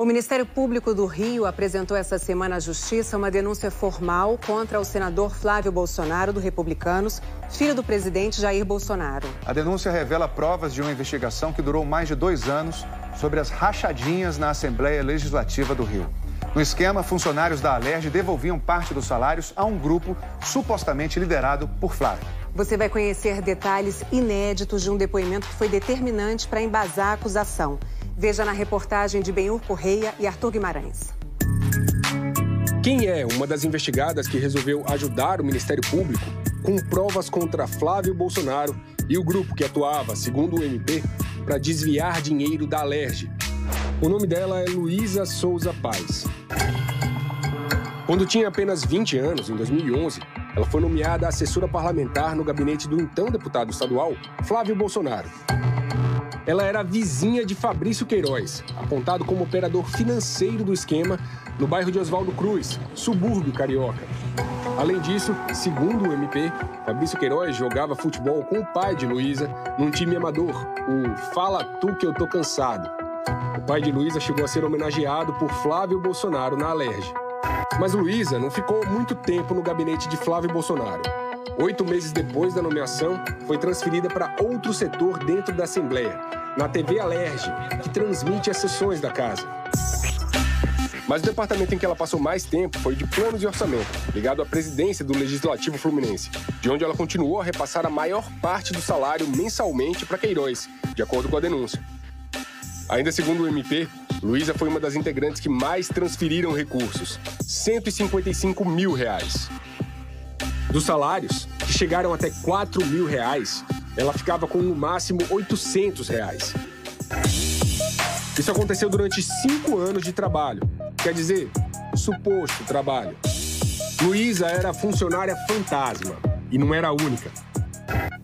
O Ministério Público do Rio apresentou essa semana à Justiça uma denúncia formal contra o senador Flávio Bolsonaro, do Republicanos, filho do presidente Jair Bolsonaro. A denúncia revela provas de uma investigação que durou mais de dois anos sobre as rachadinhas na Assembleia Legislativa do Rio. No esquema, funcionários da Alerj devolviam parte dos salários a um grupo supostamente liderado por Flávio. Você vai conhecer detalhes inéditos de um depoimento que foi determinante para embasar a acusação. Veja na reportagem de Benhur Correia e Arthur Guimarães. Quem é uma das investigadas que resolveu ajudar o Ministério Público com provas contra Flávio Bolsonaro e o grupo que atuava, segundo o MP, para desviar dinheiro da Alerj? O nome dela é Luísa Souza Paz. Quando tinha apenas 20 anos, em 2011, ela foi nomeada assessora parlamentar no gabinete do então deputado estadual Flávio Bolsonaro. Ela era vizinha de Fabrício Queiroz, apontado como operador financeiro do esquema no bairro de Oswaldo Cruz, subúrbio carioca. Além disso, segundo o MP, Fabrício Queiroz jogava futebol com o pai de Luísa num time amador, o Fala Tu Que Eu Tô Cansado. O pai de Luísa chegou a ser homenageado por Flávio Bolsonaro na Alerj. Mas Luísa não ficou muito tempo no gabinete de Flávio Bolsonaro. Oito meses depois da nomeação, foi transferida para outro setor dentro da Assembleia, na TV Alerj, que transmite as sessões da casa. Mas o departamento em que ela passou mais tempo foi de planos e orçamento, ligado à presidência do Legislativo Fluminense, de onde ela continuou a repassar a maior parte do salário mensalmente para Queiroz, de acordo com a denúncia. Ainda segundo o MP, Luísa foi uma das integrantes que mais transferiram recursos, 155 mil reais. Dos salários, que chegaram até 4 mil reais, ela ficava com no máximo 800 reais. Isso aconteceu durante cinco anos de trabalho, quer dizer, suposto trabalho. Luísa era funcionária fantasma e não era a única.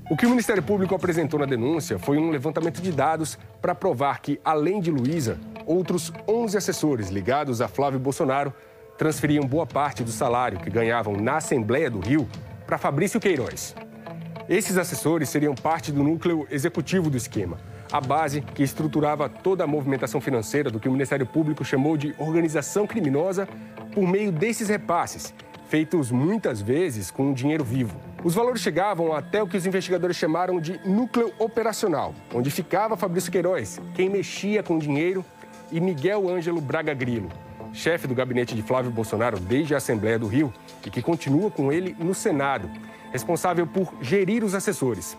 O que o Ministério Público apresentou na denúncia foi um levantamento de dados para provar que, além de Luísa, outros 11 assessores ligados a Flávio Bolsonaro transferiam boa parte do salário que ganhavam na Assembleia do Rio para Fabrício Queiroz. Esses assessores seriam parte do núcleo executivo do esquema, a base que estruturava toda a movimentação financeira do que o Ministério Público chamou de organização criminosa por meio desses repasses, feitos muitas vezes com dinheiro vivo. Os valores chegavam até o que os investigadores chamaram de núcleo operacional, onde ficava Fabrício Queiroz, quem mexia com o dinheiro, e Miguel Ângelo Braga Grilo, chefe do gabinete de Flávio Bolsonaro desde a Assembleia do Rio e que continua com ele no Senado responsável por gerir os assessores.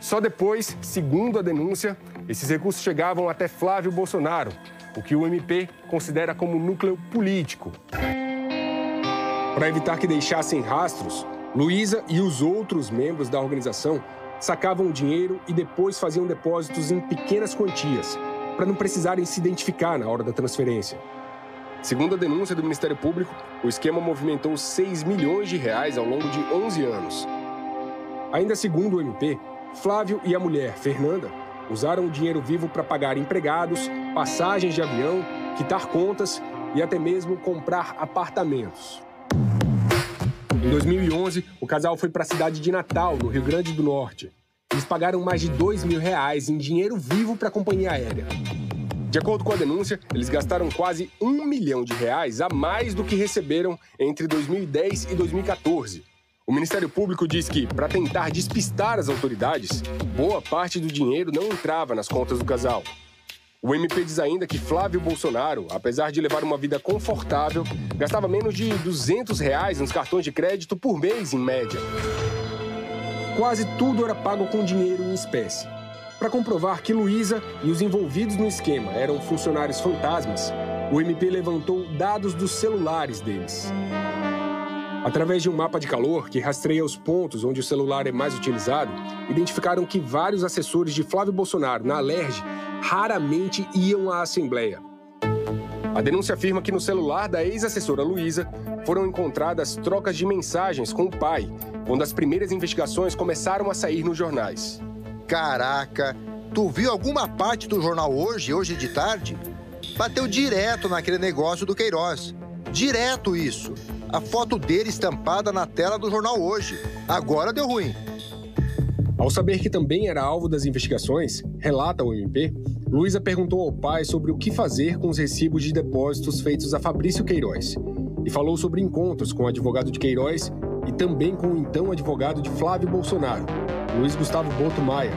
Só depois, segundo a denúncia, esses recursos chegavam até Flávio Bolsonaro, o que o MP considera como núcleo político. Para evitar que deixassem rastros, Luísa e os outros membros da organização sacavam o dinheiro e depois faziam depósitos em pequenas quantias, para não precisarem se identificar na hora da transferência. Segundo a denúncia do Ministério Público, o esquema movimentou 6 milhões de reais ao longo de 11 anos. Ainda segundo o MP, Flávio e a mulher, Fernanda, usaram o dinheiro vivo para pagar empregados, passagens de avião, quitar contas e até mesmo comprar apartamentos. Em 2011, o casal foi para a cidade de Natal, no Rio Grande do Norte. Eles pagaram mais de 2 mil reais em dinheiro vivo para a companhia aérea. De acordo com a denúncia, eles gastaram quase um milhão de reais a mais do que receberam entre 2010 e 2014. O Ministério Público diz que, para tentar despistar as autoridades, boa parte do dinheiro não entrava nas contas do casal. O MP diz ainda que Flávio Bolsonaro, apesar de levar uma vida confortável, gastava menos de 200 reais nos cartões de crédito por mês, em média. Quase tudo era pago com dinheiro em espécie. Para comprovar que Luísa e os envolvidos no esquema eram funcionários fantasmas, o MP levantou dados dos celulares deles. Através de um mapa de calor que rastreia os pontos onde o celular é mais utilizado, identificaram que vários assessores de Flávio Bolsonaro na Alerj raramente iam à Assembleia. A denúncia afirma que no celular da ex-assessora Luísa foram encontradas trocas de mensagens com o pai, quando as primeiras investigações começaram a sair nos jornais. Caraca, tu viu alguma parte do jornal hoje, hoje de tarde? Bateu direto naquele negócio do Queiroz. Direto isso. A foto dele estampada na tela do jornal hoje. Agora deu ruim. Ao saber que também era alvo das investigações, relata o MP, Luísa perguntou ao pai sobre o que fazer com os recibos de depósitos feitos a Fabrício Queiroz e falou sobre encontros com o advogado de Queiroz e também com o então advogado de Flávio Bolsonaro, Luiz Gustavo Boto Maia.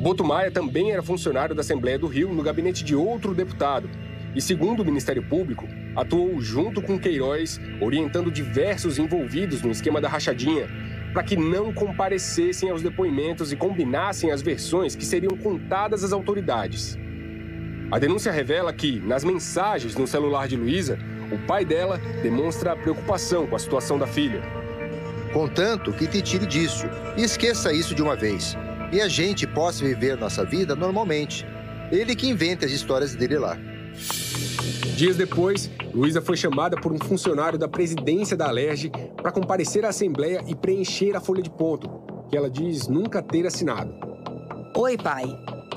Boto Maia também era funcionário da Assembleia do Rio no gabinete de outro deputado e, segundo o Ministério Público, atuou junto com Queiroz, orientando diversos envolvidos no esquema da rachadinha para que não comparecessem aos depoimentos e combinassem as versões que seriam contadas às autoridades. A denúncia revela que, nas mensagens no celular de Luísa, o pai dela demonstra preocupação com a situação da filha. Contanto que te tire disso e esqueça isso de uma vez. E a gente possa viver nossa vida normalmente. Ele que inventa as histórias dele lá. Dias depois, Luísa foi chamada por um funcionário da presidência da Alerj para comparecer à Assembleia e preencher a folha de ponto, que ela diz nunca ter assinado. Oi, pai.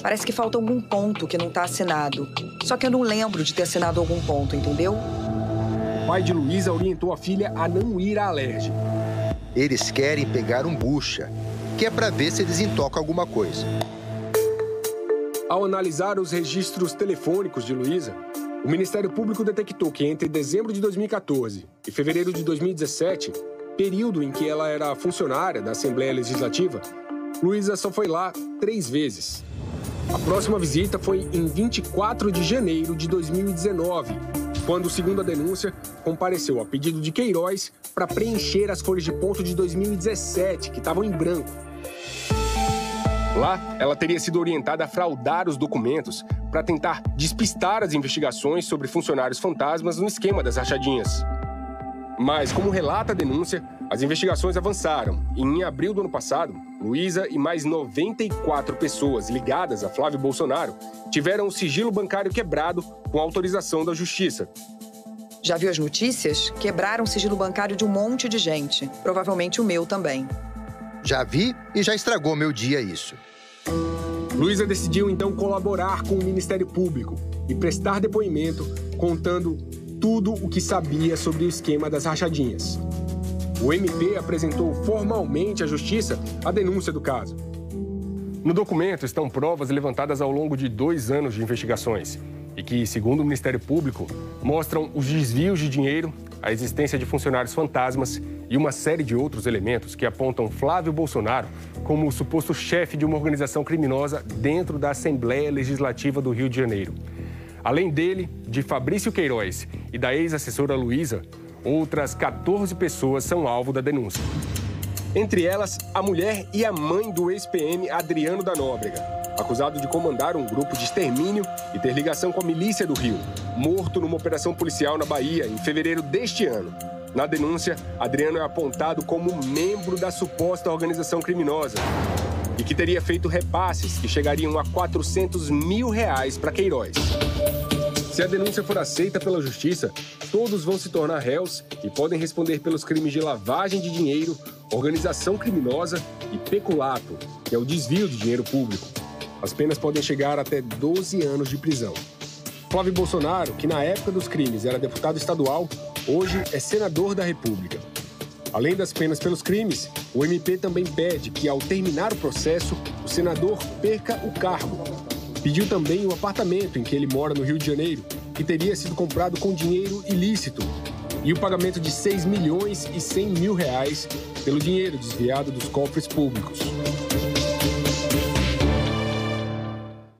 Parece que falta algum ponto que não está assinado. Só que eu não lembro de ter assinado algum ponto, entendeu? O pai de Luísa orientou a filha a não ir à Alerj. Eles querem pegar um bucha, que é para ver se eles intocam alguma coisa. Ao analisar os registros telefônicos de Luísa, o Ministério Público detectou que entre dezembro de 2014 e fevereiro de 2017, período em que ela era funcionária da Assembleia Legislativa, Luísa só foi lá três vezes. A próxima visita foi em 24 de janeiro de 2019, quando, segundo a denúncia, compareceu a pedido de Queiroz para preencher as folhas de ponto de 2017, que estavam em branco. Lá, ela teria sido orientada a fraudar os documentos para tentar despistar as investigações sobre funcionários fantasmas no esquema das rachadinhas. Mas, como relata a denúncia, as investigações avançaram e, em abril do ano passado, Luísa e mais 94 pessoas ligadas a Flávio Bolsonaro tiveram o sigilo bancário quebrado com autorização da Justiça. Já viu as notícias? Quebraram o sigilo bancário de um monte de gente, provavelmente o meu também. Já vi e já estragou meu dia isso. Luísa decidiu então colaborar com o Ministério Público e prestar depoimento contando tudo o que sabia sobre o esquema das rachadinhas. O MP apresentou formalmente à Justiça a denúncia do caso. No documento estão provas levantadas ao longo de dois anos de investigações e que, segundo o Ministério Público, mostram os desvios de dinheiro, a existência de funcionários fantasmas e uma série de outros elementos que apontam Flávio Bolsonaro como o suposto chefe de uma organização criminosa dentro da Assembleia Legislativa do Rio de Janeiro. Além dele, de Fabrício Queiroz e da ex-assessora Luísa, outras 14 pessoas são alvo da denúncia. Entre elas, a mulher e a mãe do ex-PM Adriano da Nóbrega, acusado de comandar um grupo de extermínio e ter ligação com a milícia do Rio, morto numa operação policial na Bahia em fevereiro deste ano. Na denúncia, Adriano é apontado como membro da suposta organização criminosa e que teria feito repasses que chegariam a 400 mil reais para Queiroz. Se a denúncia for aceita pela Justiça, todos vão se tornar réus e podem responder pelos crimes de lavagem de dinheiro, organização criminosa e peculato, que é o desvio de dinheiro público. As penas podem chegar até 12 anos de prisão. Flávio Bolsonaro, que na época dos crimes era deputado estadual, hoje é senador da República. Além das penas pelos crimes, o MP também pede que, ao terminar o processo, o senador perca o cargo Pediu também o apartamento em que ele mora no Rio de Janeiro, que teria sido comprado com dinheiro ilícito, e o pagamento de 6 milhões e 100 mil reais pelo dinheiro desviado dos cofres públicos.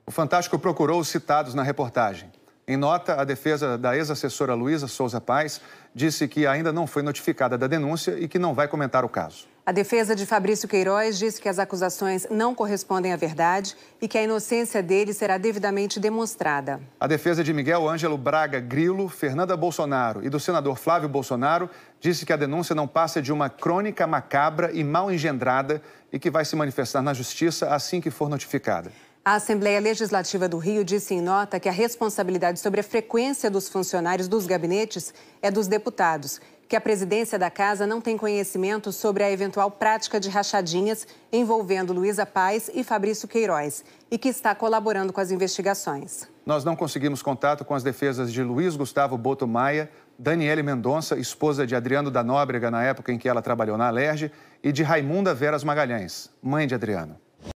O Fantástico procurou os citados na reportagem. Em nota, a defesa da ex-assessora Luísa Souza Paz disse que ainda não foi notificada da denúncia e que não vai comentar o caso. A defesa de Fabrício Queiroz disse que as acusações não correspondem à verdade e que a inocência dele será devidamente demonstrada. A defesa de Miguel Ângelo Braga Grilo, Fernanda Bolsonaro e do senador Flávio Bolsonaro disse que a denúncia não passa de uma crônica macabra e mal engendrada e que vai se manifestar na justiça assim que for notificada. A Assembleia Legislativa do Rio disse em nota que a responsabilidade sobre a frequência dos funcionários dos gabinetes é dos deputados que a presidência da casa não tem conhecimento sobre a eventual prática de rachadinhas envolvendo Luísa Paz e Fabrício Queiroz e que está colaborando com as investigações. Nós não conseguimos contato com as defesas de Luiz Gustavo Boto Maia, Daniele Mendonça, esposa de Adriano da Nóbrega na época em que ela trabalhou na Alerj, e de Raimunda Veras Magalhães, mãe de Adriano.